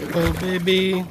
Oh baby.